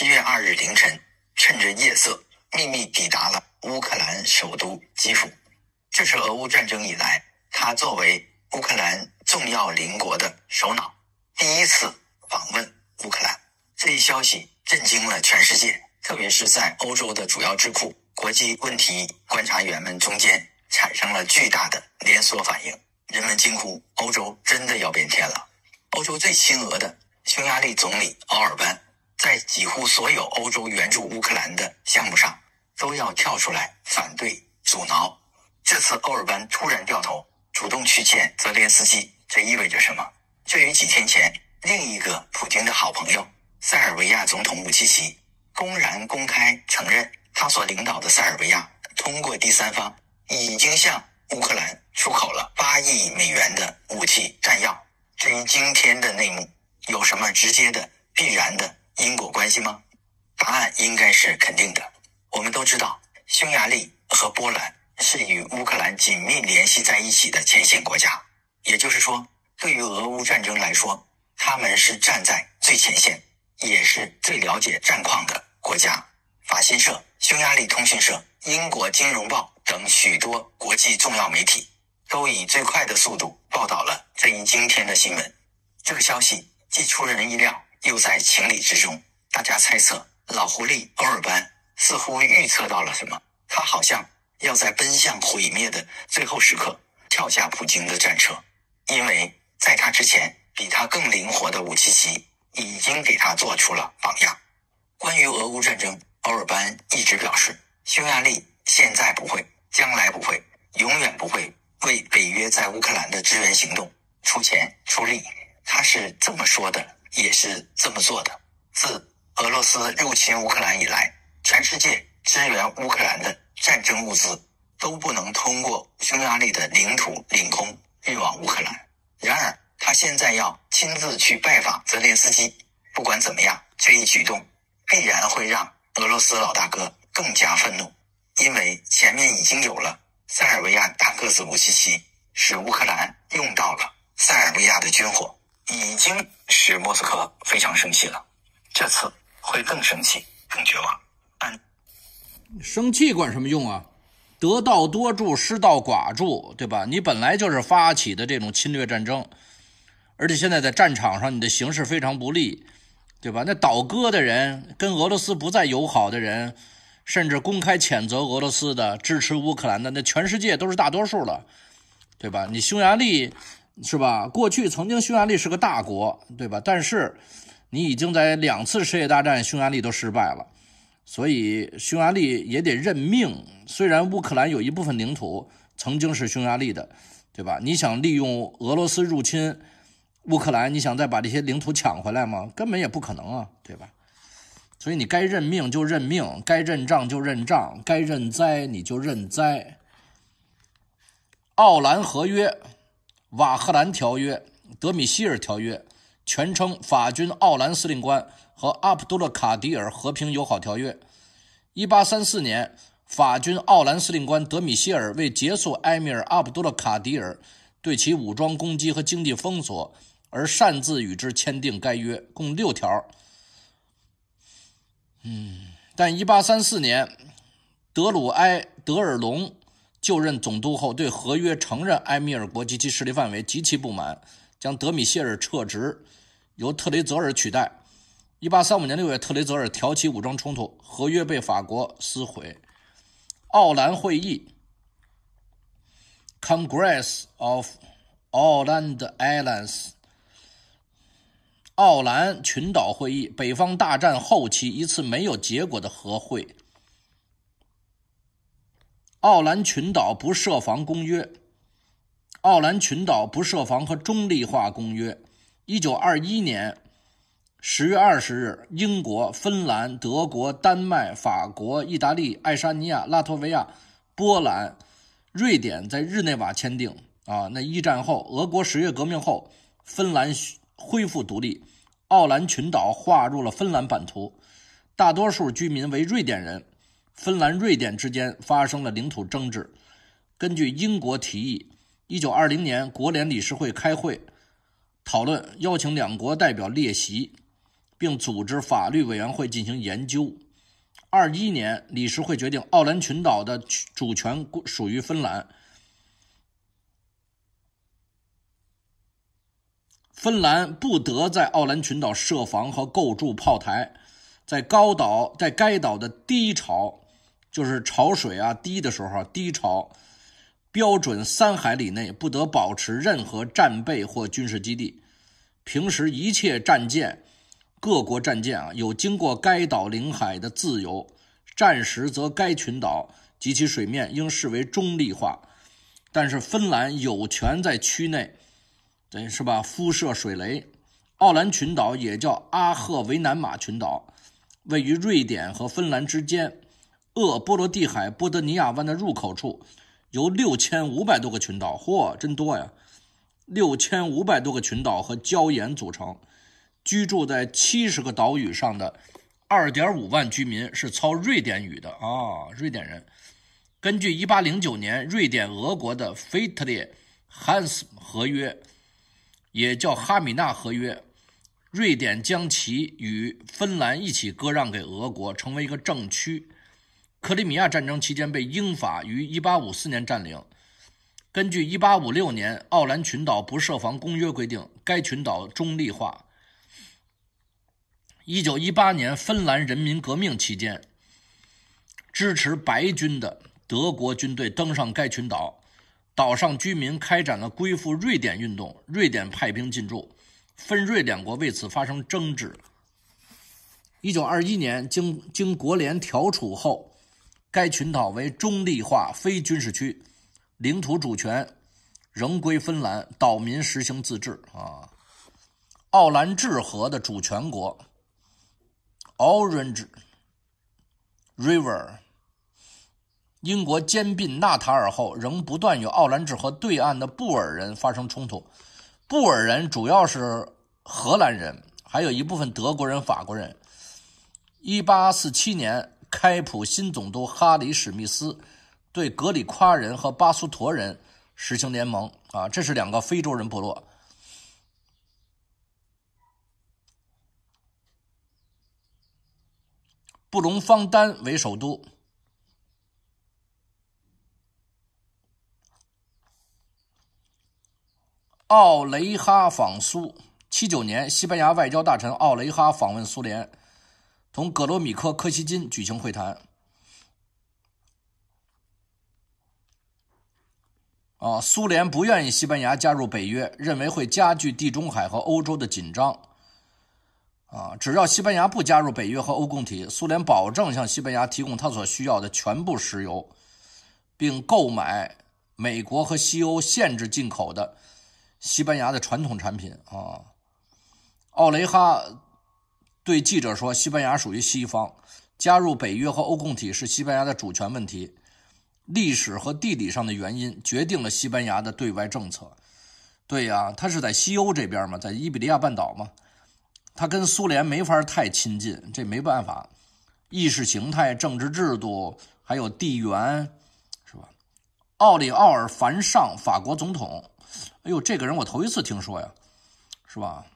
七月二日凌晨，趁着夜色，秘密抵达了乌克兰首都基辅。这是俄乌战争以来，他作为乌克兰重要邻国的首脑第一次访问乌克兰。这一消息震惊了全世界，特别是在欧洲的主要智库、国际问题观察员们中间，产生了巨大的连锁反应。人们惊呼：“欧洲真的要变天了！”欧洲最亲俄的匈牙利总理奥尔班，在几乎所有欧洲援助乌克兰的项目上，都要跳出来反对阻挠。这次欧尔班突然掉头，主动去见泽连斯基，这意味着什么？这与几天前另一个普京的好朋友塞尔维亚总统武契奇公然公开承认，他所领导的塞尔维亚通过第三方已经向乌克兰出口了八亿美元的武器弹药，这一惊天的内幕有什么直接的必然的因果关系吗？答案应该是肯定的。我们都知道，匈牙利和波兰。是与乌克兰紧密联系在一起的前线国家，也就是说，对于俄乌战争来说，他们是站在最前线，也是最了解战况的国家。法新社、匈牙利通讯社、英国金融报等许多国际重要媒体都以最快的速度报道了这一惊天的新闻。这个消息既出人意料，又在情理之中。大家猜测，老狐狸欧尔班似乎预测到了什么，他好像。要在奔向毁灭的最后时刻跳下普京的战车，因为在他之前，比他更灵活的武契奇已经给他做出了榜样。关于俄乌战争，欧尔班一直表示，匈牙利现在不会，将来不会，永远不会为北约在乌克兰的支援行动出钱出力。他是这么说的，也是这么做的。自俄罗斯入侵乌克兰以来，全世界支援乌克兰的。战争物资都不能通过匈牙利的领土领空运往乌克兰。然而，他现在要亲自去拜访泽连斯基。不管怎么样，这一举动必然会让俄罗斯老大哥更加愤怒，因为前面已经有了塞尔维亚大个子武契奇，使乌克兰用到了塞尔维亚的军火，已经使莫斯科非常生气了。这次会更生气、更绝望。但。生气管什么用啊？得道多助，失道寡助，对吧？你本来就是发起的这种侵略战争，而且现在在战场上你的形势非常不利，对吧？那倒戈的人，跟俄罗斯不再友好的人，甚至公开谴责俄罗斯的、支持乌克兰的，那全世界都是大多数了，对吧？你匈牙利是吧？过去曾经匈牙利是个大国，对吧？但是你已经在两次世界大战，匈牙利都失败了。所以匈牙利也得认命。虽然乌克兰有一部分领土曾经是匈牙利的，对吧？你想利用俄罗斯入侵乌克兰，你想再把这些领土抢回来吗？根本也不可能啊，对吧？所以你该认命就认命，该认账就认账，该认栽你就认栽。奥兰合约、瓦赫兰条约、德米希尔条约，全称法军奥兰司令官。和阿卜杜勒卡迪尔和平友好条约，一八三四年，法军奥兰司令官德米歇尔为结束埃米尔阿卜杜勒卡迪尔对其武装攻击和经济封锁，而擅自与之签订该约，共六条。嗯，但一八三四年，德鲁埃德尔隆就任总督后，对合约承认埃米尔国及其势力范围极其不满，将德米歇尔撤职，由特雷泽尔取代。一八三五年六月，特雷泽尔挑起武装冲突，合约被法国撕毁。奥兰会议 （Congress of Åland Islands），奥兰群岛会议，北方大战后期一次没有结果的和会。奥兰群岛不设防公约，奥兰群岛不设防和中立化公约。一九二一年。十月二十日，英国、芬兰、德国、丹麦、法国、意大利、爱沙尼亚、拉脱维亚、波兰、瑞典在日内瓦签订。啊，那一战后，俄国十月革命后，芬兰恢复独立，奥兰群岛划入了芬兰版图，大多数居民为瑞典人。芬兰、瑞典之间发生了领土争执。根据英国提议，一九二零年国联理事会开会讨论，邀请两国代表列席。并组织法律委员会进行研究。二一年，理事会决定奥兰群岛的主权属于芬兰。芬兰不得在奥兰群岛设防和构筑炮台，在高岛在该岛的低潮，就是潮水啊低的时候，低潮标准三海里内不得保持任何战备或军事基地。平时一切战舰，各国战舰啊有经过该岛领海的自由。战时则该群岛及其水面应视为中立化，但是芬兰有权在区内。对，是吧？辐射水雷。奥兰群岛也叫阿赫维南马群岛，位于瑞典和芬兰之间，厄波罗的海波德尼亚湾的入口处，由六千五百多个群岛，嚯，真多呀！六千五百多个群岛和礁岩组成，居住在七十个岛屿上的二点五万居民是操瑞典语的啊，瑞典人。根据一八零九年瑞典俄国的菲特列汉斯合约。也叫哈米纳合约，瑞典将其与芬兰一起割让给俄国，成为一个政区。克里米亚战争期间被英法于1854年占领。根据1856年奥兰群岛不设防公约规定，该群岛中立化。1918年芬兰人民革命期间，支持白军的德国军队登上该群岛。岛上居民开展了归附瑞典运动，瑞典派兵进驻，芬瑞两国为此发生争执。一九二一年，经经国联调处后，该群岛为中立化非军事区，领土主权仍归芬兰，岛民实行自治。啊，奥兰治河的主权国，Orange River。英国兼并纳塔尔后，仍不断与奥兰治河对岸的布尔人发生冲突。布尔人主要是荷兰人，还有一部分德国人、法国人。1847年，开普新总督哈里史密斯对格里夸人和巴苏陀人实行联盟。啊，这是两个非洲人部落。布隆方丹为首都。奥雷哈访苏。七九年，西班牙外交大臣奥雷哈访问苏联，同格罗米科科西金举行会谈。啊，苏联不愿意西班牙加入北约，认为会加剧地中海和欧洲的紧张。啊，只要西班牙不加入北约和欧共体，苏联保证向西班牙提供他所需要的全部石油，并购买美国和西欧限制进口的。西班牙的传统产品啊，奥雷哈对记者说：“西班牙属于西方，加入北约和欧共体是西班牙的主权问题，历史和地理上的原因决定了西班牙的对外政策。”对呀，他是在西欧这边嘛，在伊比利亚半岛嘛，他跟苏联没法太亲近，这没办法，意识形态、政治制度还有地缘，是吧？奥里奥尔·凡尚，法国总统。哎呦，这个人我头一次听说呀，是吧？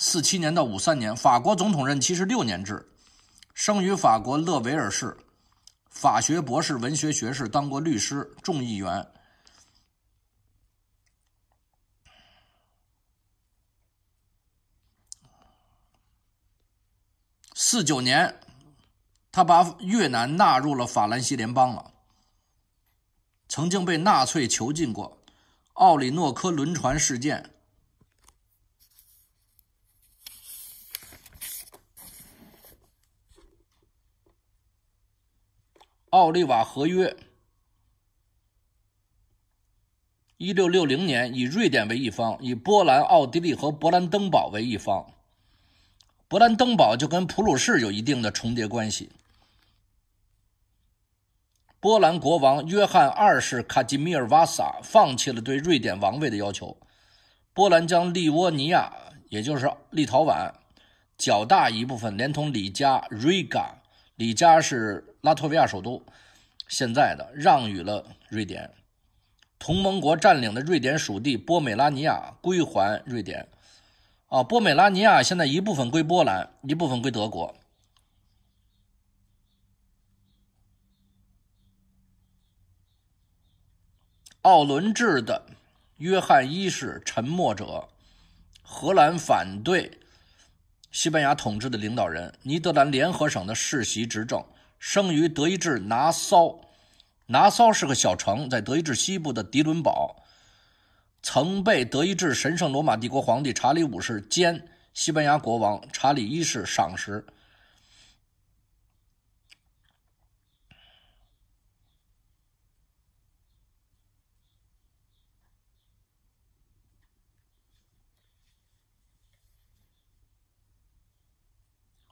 四七年到五三年，法国总统任期是六年制，生于法国勒维尔市，法学博士、文学学士，当过律师、众议员。四九年，他把越南纳入了法兰西联邦了，曾经被纳粹囚禁过。奥里诺科轮船事件，奥利瓦合约，一六六零年以瑞典为一方，以波兰、奥地利和勃兰登堡为一方。勃兰登堡就跟普鲁士有一定的重叠关系。波兰国王约翰二世卡基米尔瓦萨放弃了对瑞典王位的要求，波兰将利沃尼亚，也就是立陶宛较大一部分，连同里加 （Riga），里加是拉脱维亚首都，现在的让与了瑞典。同盟国占领的瑞典属地波美拉尼亚归还瑞典。啊，波美拉尼亚现在一部分归波兰，一部分归德国。奥伦治的约翰一世沉默者，荷兰反对西班牙统治的领导人，尼德兰联合省的世袭执政，生于德意志拿骚。拿骚是个小城，在德意志西部的迪伦堡，曾被德意志神圣罗马帝国皇帝查理五世兼西班牙国王查理一世赏识。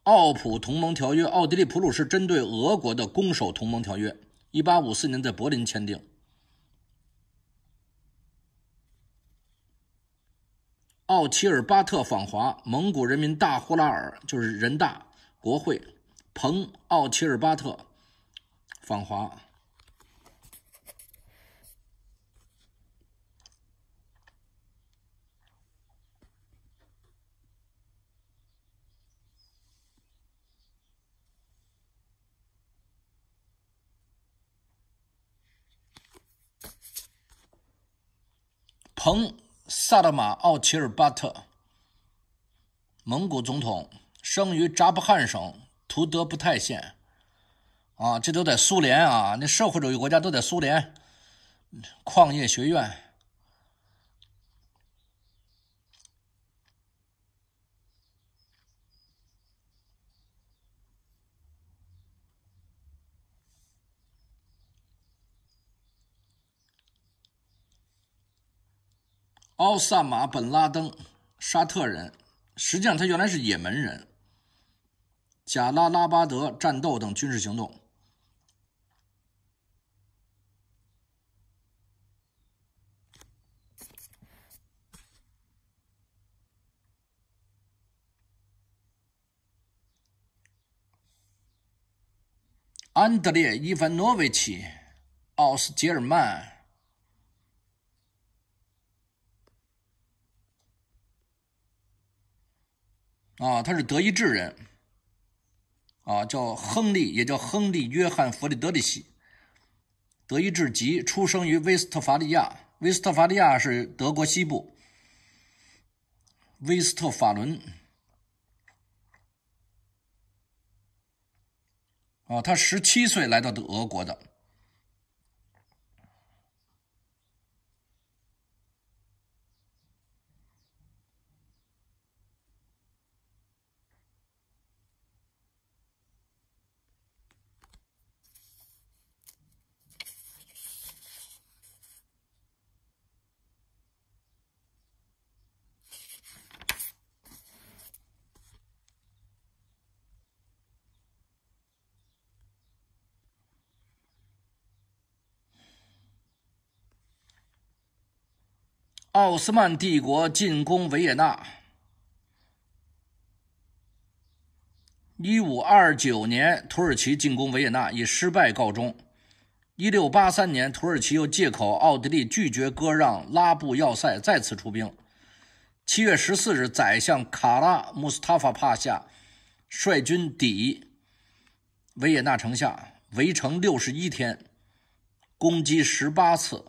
奥普同盟条约，奥地利普鲁士针对俄国的攻守同盟条约。一八五四年在柏林签订。奥齐尔巴特访华，蒙古人民大呼拉尔就是人大国会，彭奥齐尔巴特访华。彭萨勒马奥齐尔巴特，蒙古总统，生于扎布汗省图德布泰县。啊，这都在苏联啊，那社会主义国家都在苏联。矿业学院。奥萨马·本·拉登，沙特人，实际上他原来是也门人。贾拉拉巴德战斗等军事行动。安德烈·伊凡诺维奇·奥斯杰尔曼。啊，他是德意志人，啊，叫亨利，也叫亨利·约翰·弗里德里希，德意志籍，出生于威斯特伐利亚。威斯特伐利亚是德国西部，威斯特法伦。啊，他十七岁来到德国的。奥斯曼帝国进攻维也纳。一五二九年，土耳其进攻维也纳以失败告终。一六八三年，土耳其又借口奥地利拒绝割让拉布要塞，再次出兵。七月十四日，宰相卡拉穆斯塔法帕夏率军抵维也纳城下，围城六十一天，攻击十八次。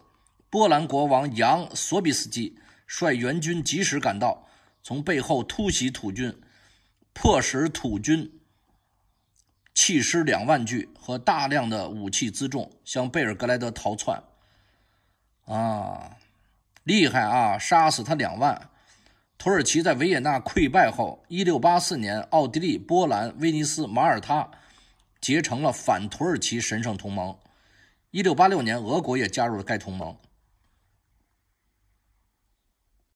波兰国王杨索比斯基率援军及时赶到，从背后突袭土军，迫使土军弃尸两万具和大量的武器辎重，向贝尔格莱德逃窜。啊，厉害啊！杀死他两万。土耳其在维也纳溃败后，一六八四年，奥地利、波兰、威尼斯、马耳他结成了反土耳其神圣同盟。一六八六年，俄国也加入了该同盟。